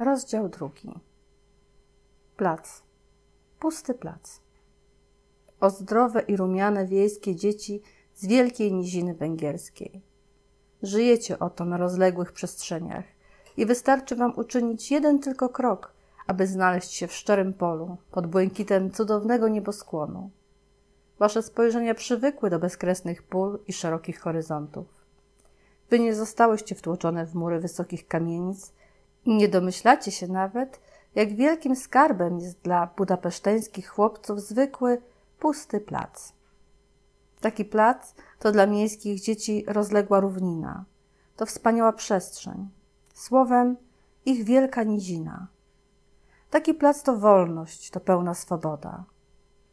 Rozdział drugi. Plac. Pusty plac. O zdrowe i rumiane wiejskie dzieci z wielkiej niziny węgierskiej. Żyjecie oto na rozległych przestrzeniach i wystarczy wam uczynić jeden tylko krok, aby znaleźć się w szczerym polu, pod błękitem cudownego nieboskłonu. Wasze spojrzenia przywykły do bezkresnych pól i szerokich horyzontów. Wy nie zostałyście wtłoczone w mury wysokich kamienic nie domyślacie się nawet, jak wielkim skarbem jest dla budapeszteńskich chłopców zwykły, pusty plac. Taki plac to dla miejskich dzieci rozległa równina. To wspaniała przestrzeń. Słowem, ich wielka nizina. Taki plac to wolność, to pełna swoboda.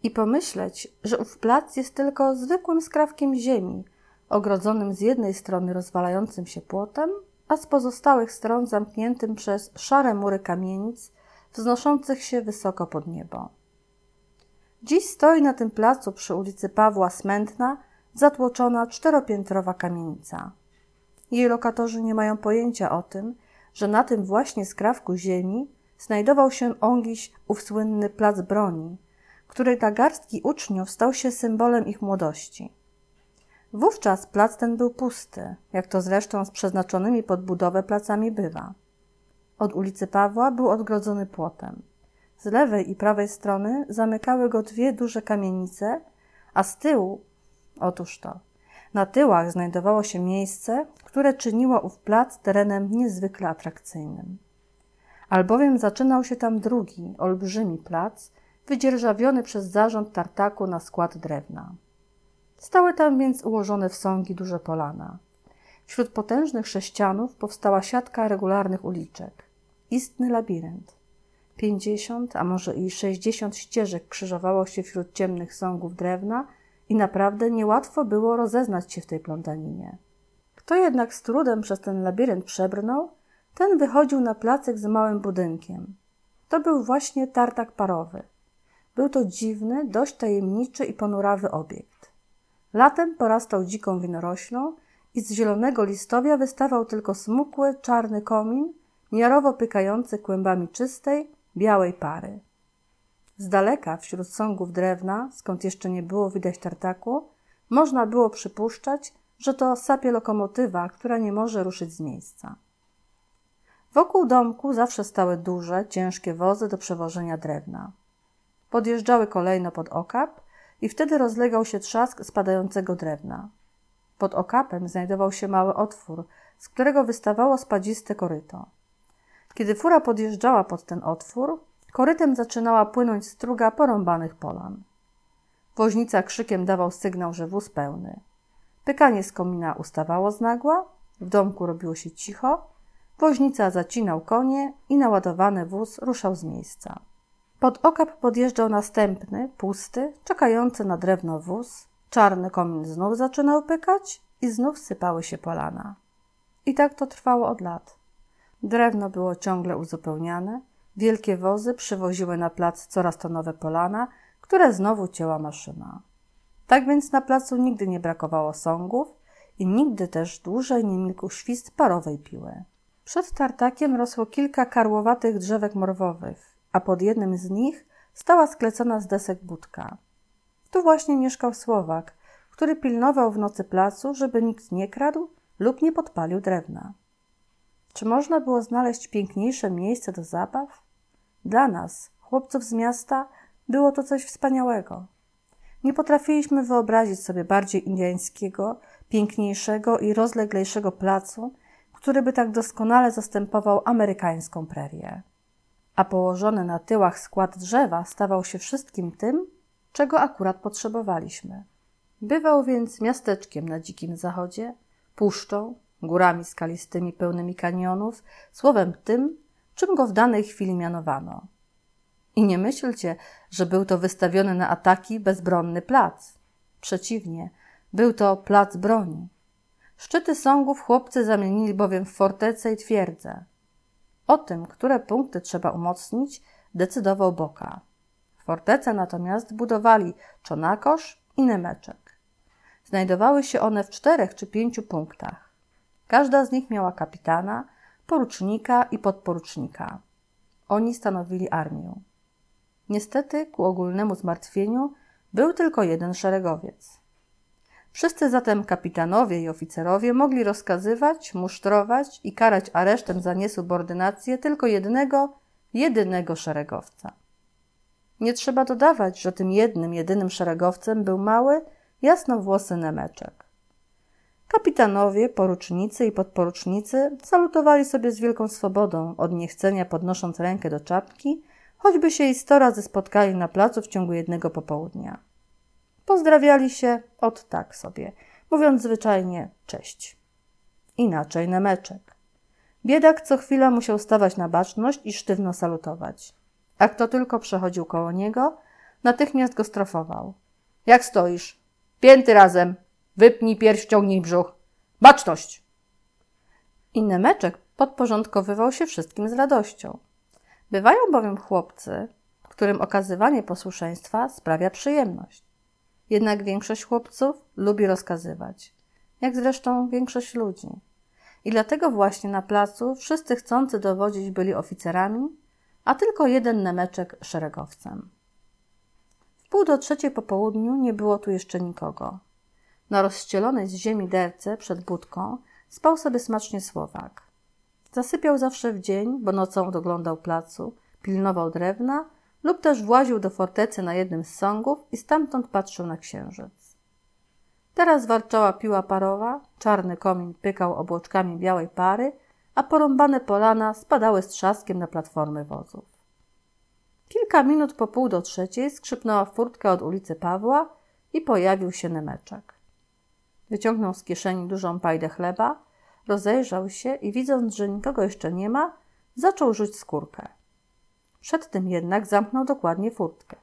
I pomyśleć, że ów plac jest tylko zwykłym skrawkiem ziemi, ogrodzonym z jednej strony rozwalającym się płotem, a z pozostałych stron zamkniętym przez szare mury kamienic, wznoszących się wysoko pod niebo. Dziś stoi na tym placu przy ulicy Pawła Smętna zatłoczona czteropiętrowa kamienica. Jej lokatorzy nie mają pojęcia o tym, że na tym właśnie skrawku ziemi znajdował się ongiś ów słynny plac broni, który dla garstki uczniów stał się symbolem ich młodości. Wówczas plac ten był pusty, jak to zresztą z przeznaczonymi pod budowę placami bywa. Od ulicy Pawła był odgrodzony płotem. Z lewej i prawej strony zamykały go dwie duże kamienice, a z tyłu, otóż to, na tyłach znajdowało się miejsce, które czyniło ów plac terenem niezwykle atrakcyjnym. Albowiem zaczynał się tam drugi, olbrzymi plac, wydzierżawiony przez zarząd tartaku na skład drewna. Stały tam więc ułożone w sągi duże polana. Wśród potężnych sześcianów powstała siatka regularnych uliczek. Istny labirynt. Pięćdziesiąt, a może i sześćdziesiąt ścieżek krzyżowało się wśród ciemnych sągów drewna i naprawdę niełatwo było rozeznać się w tej plątaninie. Kto jednak z trudem przez ten labirynt przebrnął, ten wychodził na placek z małym budynkiem. To był właśnie tartak parowy. Był to dziwny, dość tajemniczy i ponurawy obiekt. Latem porastał dziką winoroślą i z zielonego listowia wystawał tylko smukły, czarny komin, miarowo pykający kłębami czystej, białej pary. Z daleka, wśród sągów drewna, skąd jeszcze nie było widać tartaku, można było przypuszczać, że to sapie lokomotywa, która nie może ruszyć z miejsca. Wokół domku zawsze stały duże, ciężkie wozy do przewożenia drewna. Podjeżdżały kolejno pod okap i wtedy rozlegał się trzask spadającego drewna. Pod okapem znajdował się mały otwór, z którego wystawało spadziste koryto. Kiedy fura podjeżdżała pod ten otwór, korytem zaczynała płynąć struga porąbanych polan. Woźnica krzykiem dawał sygnał, że wóz pełny. Pykanie z komina ustawało z nagła, w domku robiło się cicho, woźnica zacinał konie i naładowany wóz ruszał z miejsca. Pod okap podjeżdżał następny, pusty, czekający na drewno wóz. Czarny komin znów zaczynał pykać i znów sypały się polana. I tak to trwało od lat. Drewno było ciągle uzupełniane, wielkie wozy przywoziły na plac coraz to nowe polana, które znowu cięła maszyna. Tak więc na placu nigdy nie brakowało sągów i nigdy też dłużej nie milkł świst parowej piły. Przed tartakiem rosło kilka karłowatych drzewek morwowych, a pod jednym z nich stała sklecona z desek budka. Tu właśnie mieszkał Słowak, który pilnował w nocy placu, żeby nikt nie kradł lub nie podpalił drewna. Czy można było znaleźć piękniejsze miejsce do zabaw? Dla nas, chłopców z miasta, było to coś wspaniałego. Nie potrafiliśmy wyobrazić sobie bardziej indyjskiego, piękniejszego i rozleglejszego placu, który by tak doskonale zastępował amerykańską prerię a położony na tyłach skład drzewa stawał się wszystkim tym, czego akurat potrzebowaliśmy. Bywał więc miasteczkiem na dzikim zachodzie, puszczą, górami skalistymi pełnymi kanionów, słowem tym, czym go w danej chwili mianowano. I nie myślcie, że był to wystawiony na ataki bezbronny plac. Przeciwnie, był to plac broni. Szczyty sągów chłopcy zamienili bowiem w fortece i twierdzę. O tym, które punkty trzeba umocnić, decydował Boka. Fortece natomiast budowali Czonakosz i Nemeczek. Znajdowały się one w czterech czy pięciu punktach. Każda z nich miała kapitana, porucznika i podporucznika. Oni stanowili armię. Niestety, ku ogólnemu zmartwieniu, był tylko jeden szeregowiec. Wszyscy zatem kapitanowie i oficerowie mogli rozkazywać, musztrować i karać aresztem za niesubordynację tylko jednego, jedynego szeregowca. Nie trzeba dodawać, że tym jednym, jedynym szeregowcem był mały, jasnowłosy Nemeczek. Kapitanowie, porucznicy i podporucznicy salutowali sobie z wielką swobodą, od niechcenia podnosząc rękę do czapki, choćby się i sto razy spotkali na placu w ciągu jednego popołudnia. Pozdrawiali się od tak sobie, mówiąc zwyczajnie cześć. Inaczej Nemeczek. Biedak co chwila musiał stawać na baczność i sztywno salutować. A kto tylko przechodził koło niego, natychmiast go strofował. Jak stoisz? Pięty razem. Wypnij pierś, wciągnij brzuch. Baczność! I Nemeczek podporządkowywał się wszystkim z radością. Bywają bowiem chłopcy, którym okazywanie posłuszeństwa sprawia przyjemność. Jednak większość chłopców lubi rozkazywać, jak zresztą większość ludzi. I dlatego właśnie na placu wszyscy chcący dowodzić byli oficerami, a tylko jeden nemeczek szeregowcem. W pół do trzeciej po południu nie było tu jeszcze nikogo. Na rozścielonej z ziemi derce przed budką spał sobie smacznie Słowak. Zasypiał zawsze w dzień, bo nocą doglądał placu, pilnował drewna lub też właził do fortecy na jednym z sągów i stamtąd patrzył na księżyc. Teraz warczała piła parowa, czarny komin pykał obłoczkami białej pary, a porąbane polana spadały z trzaskiem na platformy wozów. Kilka minut po pół do trzeciej skrzypnęła furtka od ulicy Pawła i pojawił się Nemeczek. Wyciągnął z kieszeni dużą pajdę chleba, rozejrzał się i widząc, że nikogo jeszcze nie ma, zaczął rzuć skórkę. Przed tym jednak zamknął dokładnie furtkę.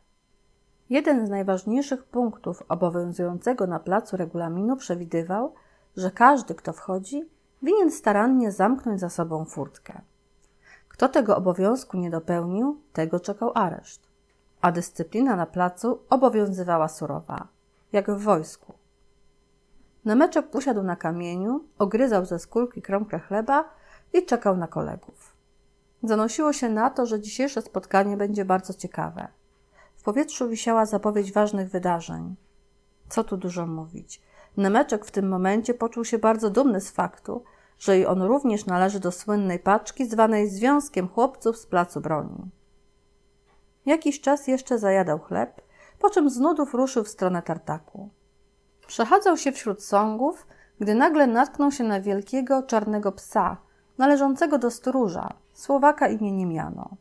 Jeden z najważniejszych punktów obowiązującego na placu regulaminu przewidywał, że każdy, kto wchodzi, winien starannie zamknąć za sobą furtkę. Kto tego obowiązku nie dopełnił, tego czekał areszt. A dyscyplina na placu obowiązywała surowa, jak w wojsku. Nemeczek usiadł na kamieniu, ogryzał ze skórki kromkę chleba i czekał na kolegów. Zanosiło się na to, że dzisiejsze spotkanie będzie bardzo ciekawe. W powietrzu wisiała zapowiedź ważnych wydarzeń. Co tu dużo mówić. Nemeczek w tym momencie poczuł się bardzo dumny z faktu, że i on również należy do słynnej paczki zwanej Związkiem Chłopców z Placu Broni. Jakiś czas jeszcze zajadał chleb, po czym z nudów ruszył w stronę tartaku. Przechadzał się wśród sągów, gdy nagle natknął się na wielkiego czarnego psa, należącego do stróża, Słowaka imieniem Jano.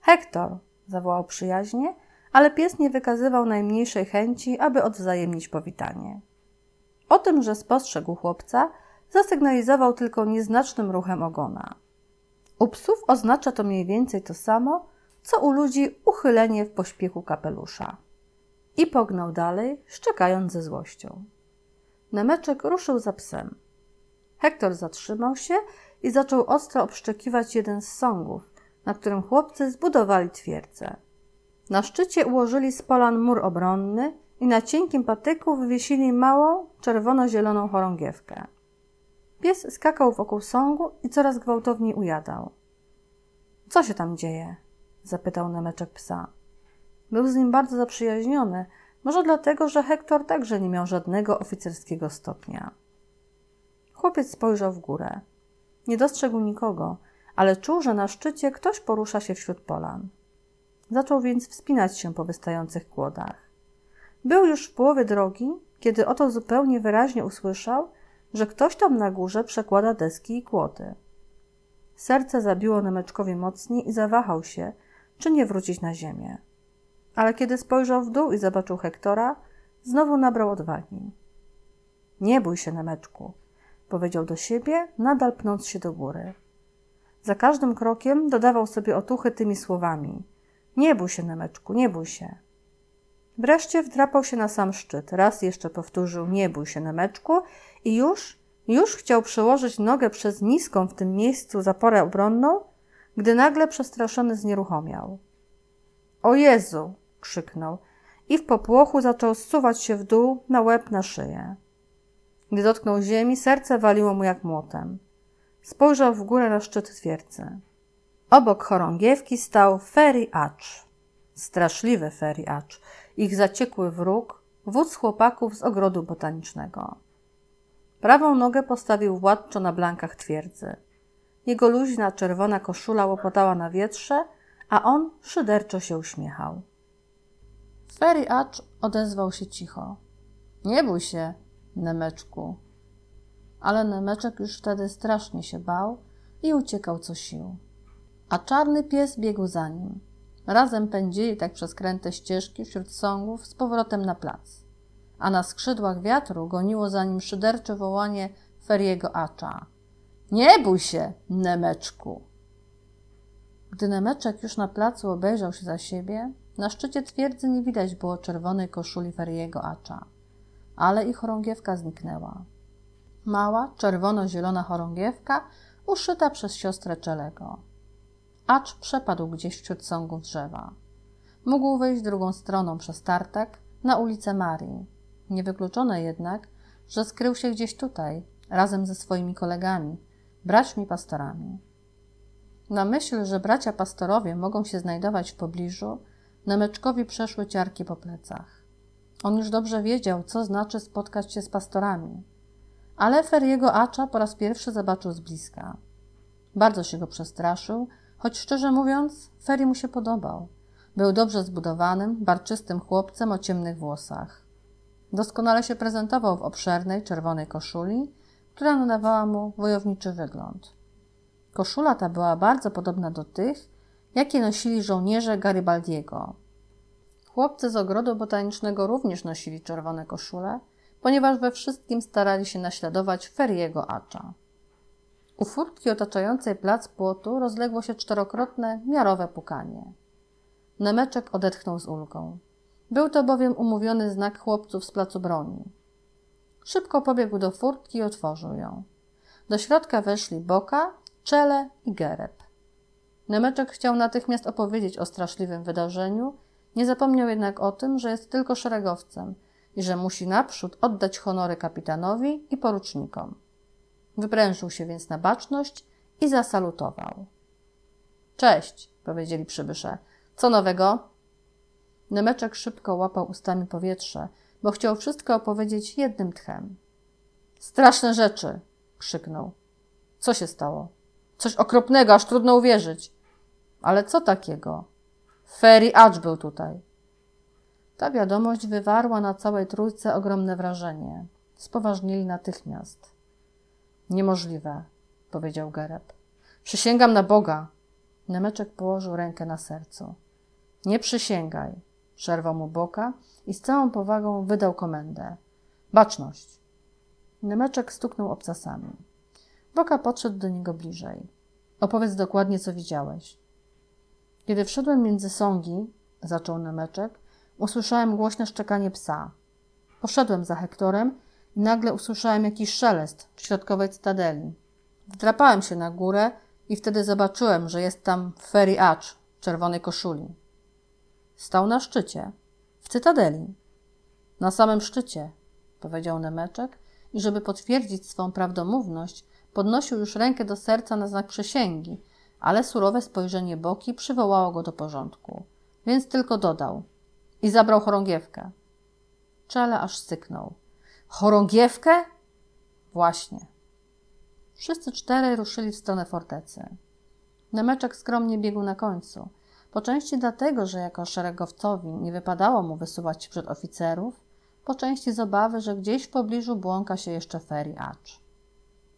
Hektor, zawołał przyjaźnie, ale pies nie wykazywał najmniejszej chęci, aby odwzajemnić powitanie. O tym, że spostrzegł chłopca, zasygnalizował tylko nieznacznym ruchem ogona. U psów oznacza to mniej więcej to samo, co u ludzi uchylenie w pośpiechu kapelusza. I pognał dalej, szczekając ze złością. Nemeczek ruszył za psem. Hektor zatrzymał się i zaczął ostro obszczekiwać jeden z sągów, na którym chłopcy zbudowali twierdzę. Na szczycie ułożyli z polan mur obronny i na cienkim patyku wywiesili małą, czerwono-zieloną chorągiewkę. Pies skakał wokół sągu i coraz gwałtowniej ujadał. Co się tam dzieje? zapytał Nemeczek psa. Był z nim bardzo zaprzyjaźniony, może dlatego, że Hektor także nie miał żadnego oficerskiego stopnia. Chłopiec spojrzał w górę. Nie dostrzegł nikogo, ale czuł, że na szczycie ktoś porusza się wśród polan. Zaczął więc wspinać się po wystających kłodach. Był już w połowie drogi, kiedy oto zupełnie wyraźnie usłyszał, że ktoś tam na górze przekłada deski i kłody. Serce zabiło Nemeczkowi mocniej i zawahał się, czy nie wrócić na ziemię. Ale kiedy spojrzał w dół i zobaczył Hektora, znowu nabrał odwagi. Nie bój się, Nemeczku, powiedział do siebie, nadal pnąc się do góry. Za każdym krokiem dodawał sobie otuchy tymi słowami. Nie bój się, Nemeczku, nie bój się. Wreszcie wdrapał się na sam szczyt. Raz jeszcze powtórzył nie bój się, Nemeczku i już, już chciał przełożyć nogę przez niską w tym miejscu zaporę obronną, gdy nagle przestraszony znieruchomiał. O Jezu! krzyknął i w popłochu zaczął zsuwać się w dół na łeb na szyję. Gdy dotknął ziemi, serce waliło mu jak młotem. Spojrzał w górę na szczyt twierdzy. Obok chorągiewki stał Ferry Acz, straszliwy Ferry Acz, ich zaciekły wróg, wódz chłopaków z ogrodu botanicznego. Prawą nogę postawił władczo na blankach twierdzy. Jego luźna, czerwona koszula łopotała na wietrze, a on szyderczo się uśmiechał. Ferry Acz odezwał się cicho. Nie bój się, Nemeczku. Ale Nemeczek już wtedy strasznie się bał i uciekał co sił. A czarny pies biegł za nim. Razem pędzili tak przez kręte ścieżki wśród sągów z powrotem na plac. A na skrzydłach wiatru goniło za nim szydercze wołanie Feriego Acza. Nie bój się, Nemeczku! Gdy Nemeczek już na placu obejrzał się za siebie, na szczycie twierdzy nie widać było czerwonej koszuli Feriego Acza, ale i chorągiewka zniknęła. Mała, czerwono-zielona chorągiewka uszyta przez siostrę Czelego. Acz przepadł gdzieś wśród sągów drzewa. Mógł wyjść drugą stroną przez tartak na ulicę Marii. Niewykluczone jednak, że skrył się gdzieś tutaj, razem ze swoimi kolegami, braćmi pastorami. Na myśl, że bracia pastorowie mogą się znajdować w pobliżu, Nemeczkowi przeszły ciarki po plecach. On już dobrze wiedział, co znaczy spotkać się z pastorami. Ale Feriego Acza po raz pierwszy zobaczył z bliska. Bardzo się go przestraszył, choć szczerze mówiąc, Ferry mu się podobał. Był dobrze zbudowanym, barczystym chłopcem o ciemnych włosach. Doskonale się prezentował w obszernej, czerwonej koszuli, która nadawała mu wojowniczy wygląd. Koszula ta była bardzo podobna do tych, jakie nosili żołnierze Garibaldiego. Chłopcy z ogrodu botanicznego również nosili czerwone koszule, ponieważ we wszystkim starali się naśladować Feriego Acza. U furtki otaczającej plac płotu rozległo się czterokrotne, miarowe pukanie. Nemeczek odetchnął z ulgą. Był to bowiem umówiony znak chłopców z placu broni. Szybko pobiegł do furtki i otworzył ją. Do środka weszli Boka, Czele i Gereb. Nemeczek chciał natychmiast opowiedzieć o straszliwym wydarzeniu, nie zapomniał jednak o tym, że jest tylko szeregowcem i że musi naprzód oddać honory kapitanowi i porucznikom. Wyprężył się więc na baczność i zasalutował. Cześć, powiedzieli przybysze. Co nowego? Nemeczek szybko łapał ustami powietrze, bo chciał wszystko opowiedzieć jednym tchem. Straszne rzeczy! krzyknął. Co się stało? Coś okropnego, aż trudno uwierzyć. Ale co takiego? Ferry Acz był tutaj. Ta wiadomość wywarła na całej trójce ogromne wrażenie. Spoważnili natychmiast. Niemożliwe, powiedział Gereb. Przysięgam na Boga. Nemeczek położył rękę na sercu. Nie przysięgaj, przerwał mu Boka i z całą powagą wydał komendę. Baczność. Nemeczek stuknął obcasami. Boka podszedł do niego bliżej. Opowiedz dokładnie, co widziałeś. Kiedy wszedłem między sągi, zaczął Nemeczek, usłyszałem głośne szczekanie psa. Poszedłem za Hektorem i nagle usłyszałem jakiś szelest w środkowej cytadeli. Wdrapałem się na górę i wtedy zobaczyłem, że jest tam Ferry Acz w czerwonej koszuli. Stał na szczycie, w cytadeli. Na samym szczycie, powiedział Nemeczek i żeby potwierdzić swą prawdomówność, podnosił już rękę do serca na znak przysięgi, ale surowe spojrzenie Boki przywołało go do porządku, więc tylko dodał i zabrał chorągiewkę. Czele aż syknął. Chorągiewkę? Właśnie. Wszyscy czterej ruszyli w stronę fortecy. Nemeczek skromnie biegł na końcu. Po części dlatego, że jako szeregowcowi nie wypadało mu wysuwać się przed oficerów, po części z obawy, że gdzieś w pobliżu błąka się jeszcze Ferry Acz.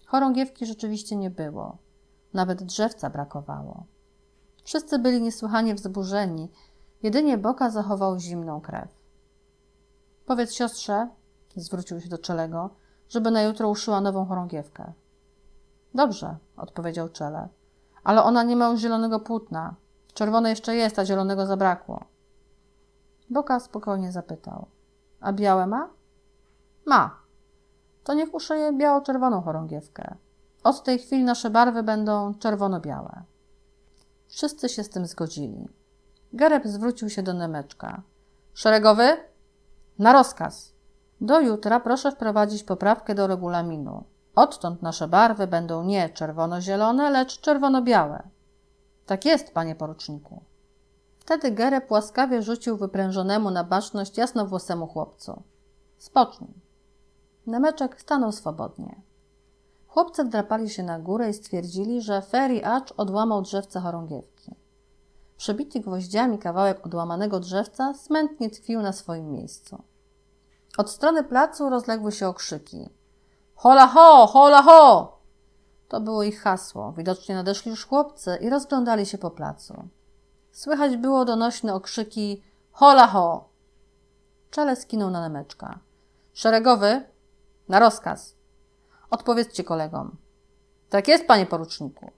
Chorągiewki rzeczywiście nie było. Nawet drzewca brakowało. Wszyscy byli niesłychanie wzburzeni, jedynie Boka zachował zimną krew. Powiedz siostrze, zwrócił się do Czelego, żeby na jutro uszyła nową chorągiewkę. Dobrze, odpowiedział Czele, ale ona nie ma już zielonego płótna. Czerwone jeszcze jest, a zielonego zabrakło. Boka spokojnie zapytał. A białe ma? Ma. To niech uszyje biało-czerwoną chorągiewkę. Od tej chwili nasze barwy będą czerwono-białe. Wszyscy się z tym zgodzili. Gereb zwrócił się do Nemeczka. Szeregowy? Na rozkaz. Do jutra proszę wprowadzić poprawkę do regulaminu. Odtąd nasze barwy będą nie czerwono-zielone, lecz czerwono-białe. Tak jest, panie poruczniku. Wtedy Gereb łaskawie rzucił wyprężonemu na baczność jasnowłosemu chłopcu. Spocznij. Nemeczek stanął swobodnie. Chłopcy wdrapali się na górę i stwierdzili, że Ferry Acz odłamał drzewce chorągiewki. Przebity gwoździami kawałek odłamanego drzewca smętnie tkwił na swoim miejscu. Od strony placu rozległy się okrzyki. Hola ho! Hola ho! To było ich hasło. Widocznie nadeszli już chłopcy i rozglądali się po placu. Słychać było donośne okrzyki Hola ho! Czele skinął na nemeczka. Szeregowy, na rozkaz. Odpowiedzcie kolegom. Tak jest, panie poruczniku.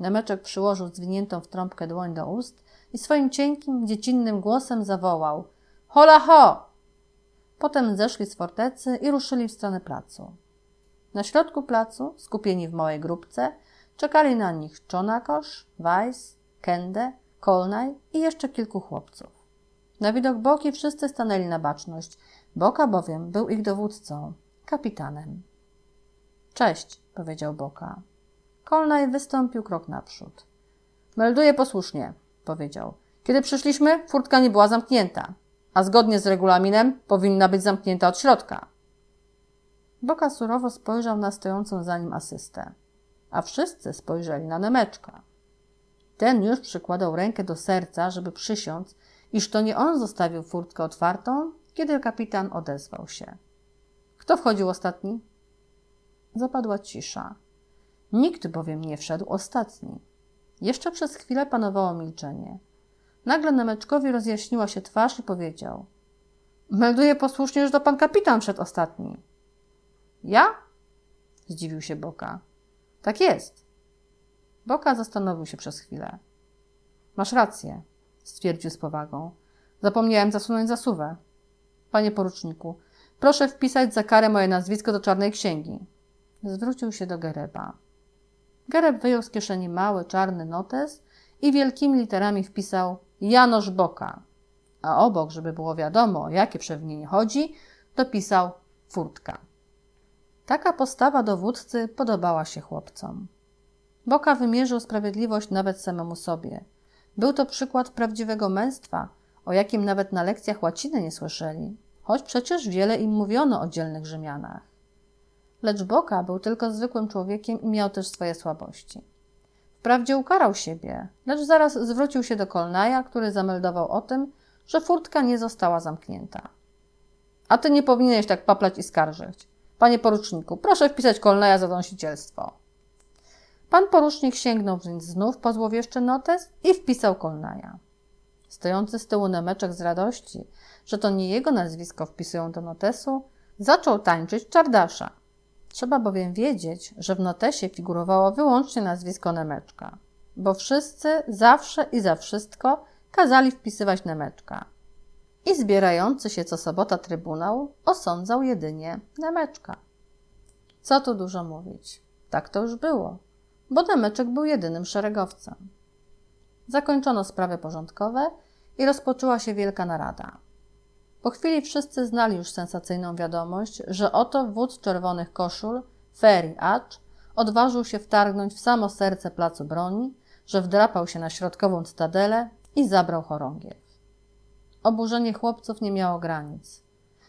Nemeczek przyłożył zwiniętą w trąbkę dłoń do ust i swoim cienkim, dziecinnym głosem zawołał Hola ho! Potem zeszli z fortecy i ruszyli w stronę placu. Na środku placu, skupieni w małej grupce, czekali na nich Czonakosz, Weiss, Kende, Kolnaj i jeszcze kilku chłopców. Na widok Boki wszyscy stanęli na baczność. Boka bowiem był ich dowódcą, kapitanem. Cześć, powiedział Boka. Kolnaj wystąpił krok naprzód. Melduję posłusznie, powiedział. Kiedy przyszliśmy, furtka nie była zamknięta, a zgodnie z regulaminem powinna być zamknięta od środka. Boka surowo spojrzał na stojącą za nim asystę, a wszyscy spojrzeli na Nemeczka. Ten już przykładał rękę do serca, żeby przysiąc, iż to nie on zostawił furtkę otwartą, kiedy kapitan odezwał się. Kto wchodził ostatni? Zapadła cisza. Nikt bowiem nie wszedł ostatni. Jeszcze przez chwilę panowało milczenie. Nagle Nemeczkowi rozjaśniła się twarz i powiedział: Melduję posłusznie, że to pan kapitan wszedł ostatni. Ja? Zdziwił się Boka. Tak jest. Boka zastanowił się przez chwilę. Masz rację, stwierdził z powagą. Zapomniałem zasunąć zasuwę. Panie poruczniku, proszę wpisać za karę moje nazwisko do czarnej księgi. Zwrócił się do Gereba. Gereb wyjął z kieszeni mały, czarny notes i wielkimi literami wpisał Janosz Boka, a obok, żeby było wiadomo, o jakie przewinienie chodzi, dopisał furtka. Taka postawa dowódcy podobała się chłopcom. Boka wymierzył sprawiedliwość nawet samemu sobie. Był to przykład prawdziwego męstwa, o jakim nawet na lekcjach łaciny nie słyszeli, choć przecież wiele im mówiono o dzielnych Rzymianach. Lecz Boka był tylko zwykłym człowiekiem i miał też swoje słabości. Wprawdzie ukarał siebie, lecz zaraz zwrócił się do Kolnaja, który zameldował o tym, że furtka nie została zamknięta. A ty nie powinieneś tak paplać i skarżyć. Panie poruczniku, proszę wpisać Kolnaja za dąsicielstwo. Pan porucznik sięgnął więc znów po złowieszczy notes i wpisał Kolnaja. Stojący z tyłu Nemeczek z radości, że to nie jego nazwisko wpisują do notesu, zaczął tańczyć czardasza. Trzeba bowiem wiedzieć, że w notesie figurowało wyłącznie nazwisko Nemeczka, bo wszyscy zawsze i za wszystko kazali wpisywać Nemeczka. I zbierający się co sobota trybunał osądzał jedynie Nemeczka. Co tu dużo mówić? Tak to już było, bo Nemeczek był jedynym szeregowcem. Zakończono sprawy porządkowe i rozpoczęła się wielka narada. Po chwili wszyscy znali już sensacyjną wiadomość, że oto wódz czerwonych koszul, Ferry Acz, odważył się wtargnąć w samo serce placu broni, że wdrapał się na środkową cytadelę i zabrał chorągiew. Oburzenie chłopców nie miało granic.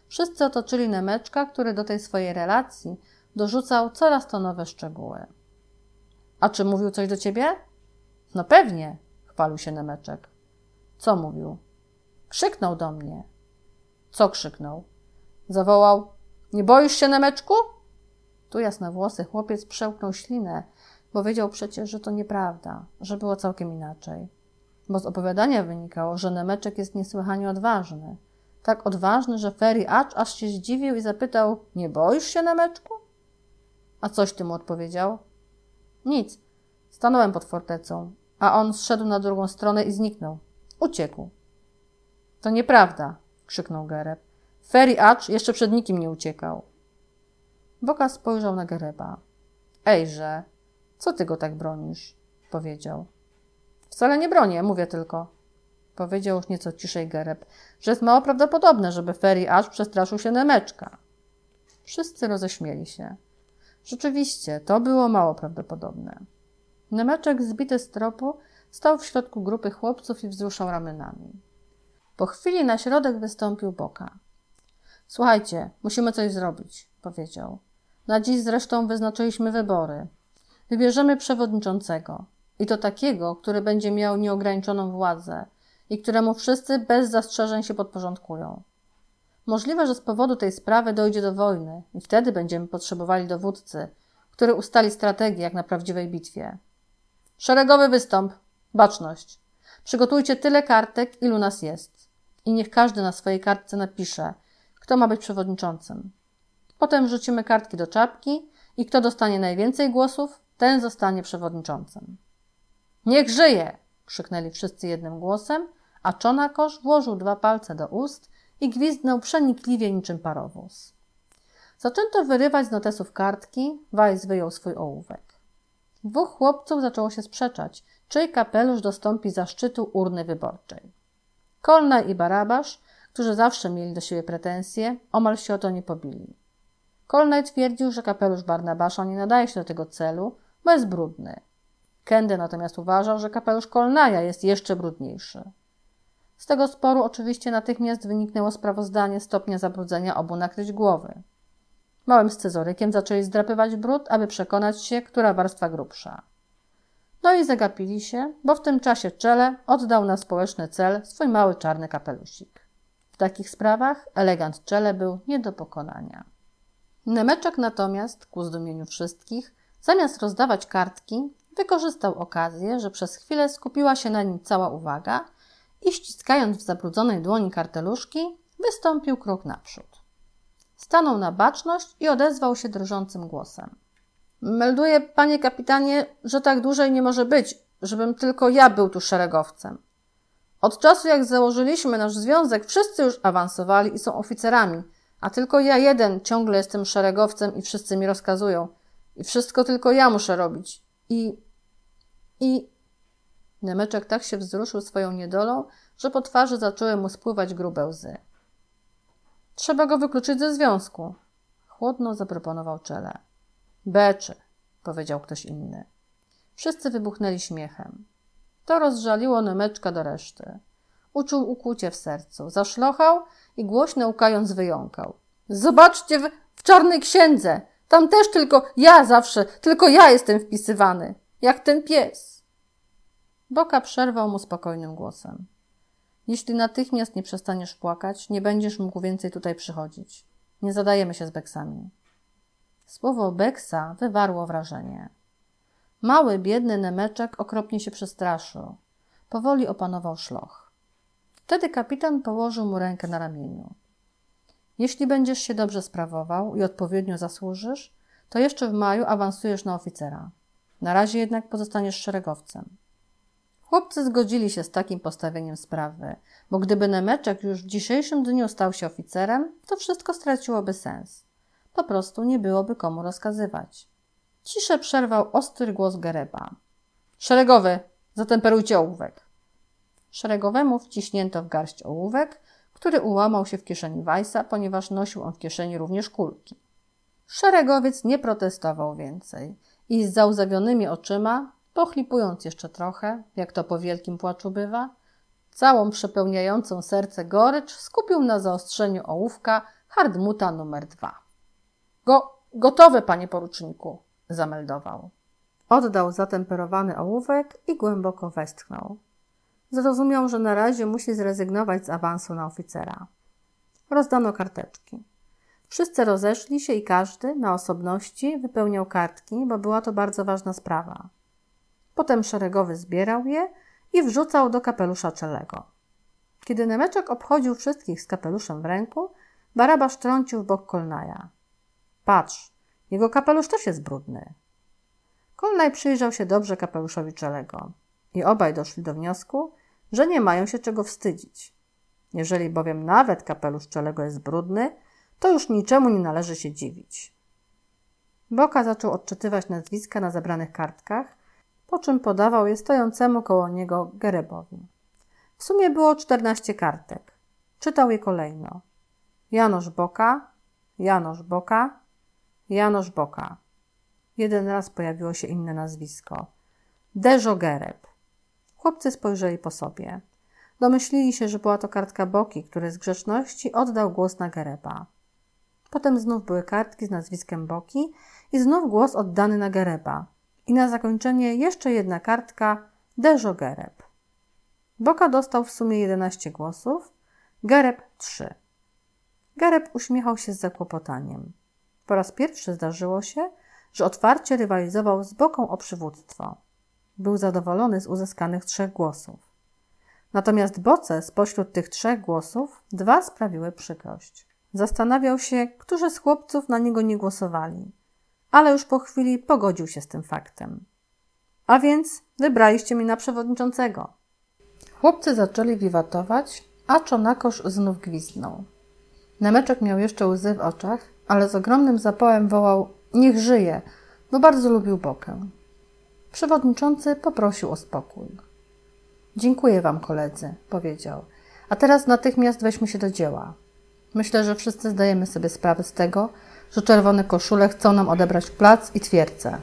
Wszyscy otoczyli Nemeczka, który do tej swojej relacji dorzucał coraz to nowe szczegóły. A czy mówił coś do ciebie? No pewnie, chwalił się Nemeczek. Co mówił? Krzyknął do mnie. Co krzyknął? Zawołał: Nie boisz się, Nemeczku? Tu jasnowłosy chłopiec przełknął ślinę, bo wiedział przecież, że to nieprawda, że było całkiem inaczej. Bo z opowiadania wynikało, że Nemeczek jest niesłychanie odważny. Tak odważny, że Ferry acz aż się zdziwił i zapytał: Nie boisz się, Nemeczku? A coś ty mu odpowiedział? Nic. Stanąłem pod fortecą, a on zszedł na drugą stronę i zniknął. Uciekł. To nieprawda, krzyknął Gereb. Ferry Acz jeszcze przed nikim nie uciekał. Boka spojrzał na Gereba. Ejże, co ty go tak bronisz? powiedział. Wcale nie bronię, mówię tylko. Powiedział już nieco ciszej Gereb, że jest mało prawdopodobne, żeby Ferry Acz przestraszył się Nemeczka. Wszyscy roześmieli się. Rzeczywiście, to było mało prawdopodobne. Nemeczek, zbity z tropu, stał w środku grupy chłopców i wzruszał ramionami. Po chwili na środek wystąpił Boka. Słuchajcie, musimy coś zrobić, powiedział. Na dziś zresztą wyznaczyliśmy wybory. Wybierzemy przewodniczącego. I to takiego, który będzie miał nieograniczoną władzę i któremu wszyscy bez zastrzeżeń się podporządkują. Możliwe, że z powodu tej sprawy dojdzie do wojny i wtedy będziemy potrzebowali dowódcy, który ustali strategię jak na prawdziwej bitwie. Szeregowy wystąp, baczność. Przygotujcie tyle kartek, ilu nas jest. I niech każdy na swojej kartce napisze, kto ma być przewodniczącym. Potem wrzucimy kartki do czapki i kto dostanie najwięcej głosów, ten zostanie przewodniczącym. Niech żyje! krzyknęli wszyscy jednym głosem, a Czonakosz włożył dwa palce do ust i gwizdnął przenikliwie niczym parowóz. Zaczęto wyrywać z notesów kartki, Weiss wyjął swój ołówek. Dwóch chłopców zaczęło się sprzeczać, czyj kapelusz dostąpi zaszczytu urny wyborczej. Kolna i Barabasz, którzy zawsze mieli do siebie pretensje, omal się o to nie pobili. Kolnaj twierdził, że kapelusz Barnabasza nie nadaje się do tego celu, bo jest brudny. Kende natomiast uważał, że kapelusz Kolnaja jest jeszcze brudniejszy. Z tego sporu oczywiście natychmiast wyniknęło sprawozdanie stopnia zabrudzenia obu nakryć głowy. Małym scyzorykiem zaczęli zdrapywać brud, aby przekonać się, która warstwa grubsza. No i zagapili się, bo w tym czasie Czele oddał na społeczny cel swój mały czarny kapelusik. W takich sprawach elegant Czele był nie do pokonania. Nemeczek natomiast, ku zdumieniu wszystkich, zamiast rozdawać kartki, wykorzystał okazję, że przez chwilę skupiła się na nim cała uwaga i ściskając w zabrudzonej dłoni karteluszki, wystąpił krok naprzód. Stanął na baczność i odezwał się drżącym głosem. Melduję, panie kapitanie, że tak dłużej nie może być, żebym tylko ja był tu szeregowcem. Od czasu, jak założyliśmy nasz związek, wszyscy już awansowali i są oficerami, a tylko ja jeden ciągle jestem szeregowcem i wszyscy mi rozkazują. I wszystko tylko ja muszę robić. I. I. Nemeczek tak się wzruszył swoją niedolą, że po twarzy zaczęły mu spływać grube łzy. Trzeba go wykluczyć ze związku. Chłodno zaproponował czele. Beczy, powiedział ktoś inny. Wszyscy wybuchnęli śmiechem. To rozżaliło Nemeczka do reszty. Uczuł ukłucie w sercu, zaszlochał i głośno łkając wyjąkał. Zobaczcie w, w czarnej księdze! Tam też tylko ja zawsze, tylko ja jestem wpisywany, jak ten pies. Boka przerwał mu spokojnym głosem. Jeśli natychmiast nie przestaniesz płakać, nie będziesz mógł więcej tutaj przychodzić. Nie zadajemy się z beksami. Słowo beksa wywarło wrażenie. Mały, biedny Nemeczek okropnie się przestraszył. Powoli opanował szloch. Wtedy kapitan położył mu rękę na ramieniu. Jeśli będziesz się dobrze sprawował i odpowiednio zasłużysz, to jeszcze w maju awansujesz na oficera. Na razie jednak pozostaniesz szeregowcem. Chłopcy zgodzili się z takim postawieniem sprawy, bo gdyby Nemeczek już w dzisiejszym dniu stał się oficerem, to wszystko straciłoby sens. Po prostu nie byłoby komu rozkazywać. Ciszę przerwał ostry głos Gereba. Szeregowy, zatemperujcie ołówek. Szeregowemu wciśnięto w garść ołówek, który ułamał się w kieszeni Weissa, ponieważ nosił on w kieszeni również kulki. Szeregowiec nie protestował więcej i z załzawionymi oczyma, pochlipując jeszcze trochę, jak to po wielkim płaczu bywa, całą przepełniającą serce gorycz skupił na zaostrzeniu ołówka hardmuta numer dwa. Go, gotowe, panie poruczniku, zameldował. Oddał zatemperowany ołówek i głęboko westchnął. Zrozumiał, że na razie musi zrezygnować z awansu na oficera. Rozdano karteczki. Wszyscy rozeszli się i każdy na osobności wypełniał kartki, bo była to bardzo ważna sprawa. Potem szeregowy zbierał je i wrzucał do kapelusza czelego. Kiedy Nemeczek obchodził wszystkich z kapeluszem w ręku, Barabasz trącił w bok Kolnaja. Patrz, jego kapelusz też jest brudny. Kolnaj przyjrzał się dobrze kapeluszowi czelego i obaj doszli do wniosku, że nie mają się czego wstydzić. Jeżeli bowiem nawet kapelusz czelego jest brudny, to już niczemu nie należy się dziwić. Boka zaczął odczytywać nazwiska na zebranych kartkach, po czym podawał je stojącemu koło niego Gerebowi. W sumie było czternaście kartek. Czytał je kolejno. Janosz Boka, Janosz Boka, Janosz Boka. Jeden raz pojawiło się inne nazwisko. Deżo Gereb. Chłopcy spojrzeli po sobie. Domyślili się, że była to kartka Boki, który z grzeczności oddał głos na Gereba. Potem znów były kartki z nazwiskiem Boki i znów głos oddany na Gereba. I na zakończenie jeszcze jedna kartka Deżo Gereb. Boka dostał w sumie 11 głosów, Gereb 3. Gereb uśmiechał się z zakłopotaniem. Po raz pierwszy zdarzyło się, że otwarcie rywalizował z Boką o przywództwo. Był zadowolony z uzyskanych trzech głosów. Natomiast Boce spośród tych trzech głosów dwa sprawiły przykrość. Zastanawiał się, którzy z chłopców na niego nie głosowali, ale już po chwili pogodził się z tym faktem. A więc wybraliście mi na przewodniczącego. Chłopcy zaczęli wiwatować, a Czonakosz znów gwizdnął. Nemeczek miał jeszcze łzy w oczach, ale z ogromnym zapałem wołał niech żyje, bo bardzo lubił Bokę. Przewodniczący poprosił o spokój. Dziękuję wam, koledzy, powiedział. A teraz natychmiast weźmy się do dzieła. Myślę, że wszyscy zdajemy sobie sprawę z tego, że czerwone koszule chcą nam odebrać plac i twierdzę.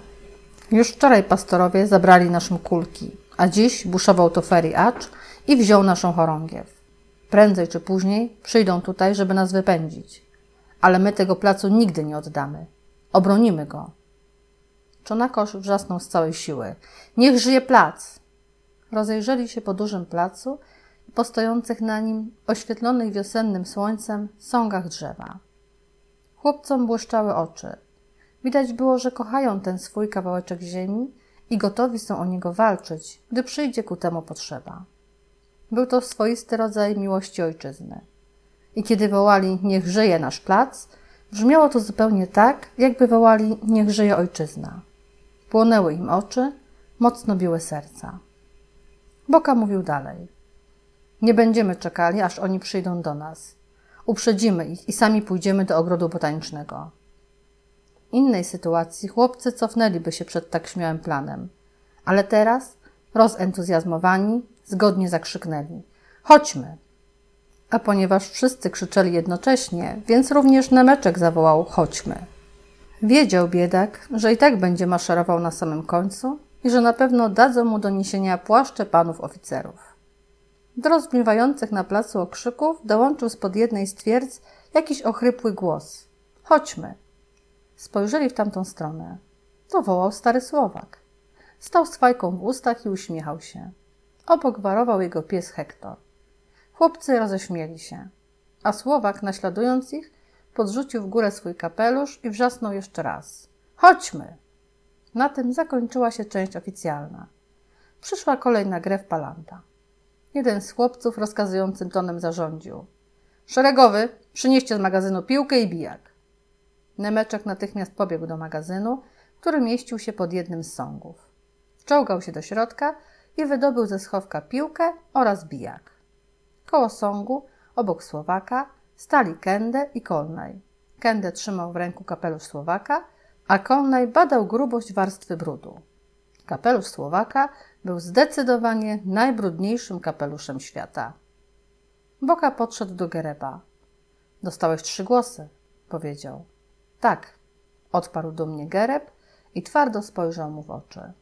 Już wczoraj pastorowie zabrali naszym kulki, a dziś buszował to Ferry Acz i wziął naszą chorągiew. Prędzej czy później przyjdą tutaj, żeby nas wypędzić. Ale my tego placu nigdy nie oddamy. Obronimy go. Czonakosz wrzasnął z całej siły. Niech żyje plac! Rozejrzeli się po dużym placu i po stojących na nim, oświetlonych wiosennym słońcem, sągach drzewa. Chłopcom błyszczały oczy. Widać było, że kochają ten swój kawałeczek ziemi i gotowi są o niego walczyć, gdy przyjdzie ku temu potrzeba. Był to swoisty rodzaj miłości ojczyzny. I kiedy wołali niech żyje nasz plac, brzmiało to zupełnie tak, jakby wołali niech żyje ojczyzna. Płonęły im oczy, mocno biły serca. Boka mówił dalej. Nie będziemy czekali, aż oni przyjdą do nas. Uprzedzimy ich i sami pójdziemy do ogrodu botanicznego. W innej sytuacji chłopcy cofnęliby się przed tak śmiałym planem. Ale teraz, rozentuzjazmowani, zgodnie zakrzyknęli: Chodźmy! A ponieważ wszyscy krzyczeli jednocześnie, więc również Nemeczek zawołał: Chodźmy! Wiedział biedak, że i tak będzie maszerował na samym końcu i że na pewno dadzą mu do niesienia płaszcze panów oficerów. Do rozbrzmiewających na placu okrzyków dołączył spod jednej z twierdz jakiś ochrypły głos. Chodźmy! Spojrzeli w tamtą stronę. To wołał stary Słowak. Stał z fajką w ustach i uśmiechał się. Obok warował jego pies Hektor. Chłopcy roześmieli się, a Słowak, naśladując ich, podrzucił w górę swój kapelusz i wrzasnął jeszcze raz. Chodźmy! Na tym zakończyła się część oficjalna. Przyszła kolej na grę w palanta. Jeden z chłopców rozkazującym tonem zarządził. Szeregowy, przynieście z magazynu piłkę i bijak. Nemeczek natychmiast pobiegł do magazynu, który mieścił się pod jednym z sągów. Wczołgał się do środka i wydobył ze schowka piłkę oraz bijak. Koło sągu, obok Słowaka, stali Kędę i Kolnaj. Kędę trzymał w ręku kapelusz Słowaka, a Kolnaj badał grubość warstwy brudu. Kapelusz Słowaka był zdecydowanie najbrudniejszym kapeluszem świata. Boka podszedł do Gereba. Dostałeś trzy głosy, powiedział. Tak, odparł dumnie Gereb i twardo spojrzał mu w oczy.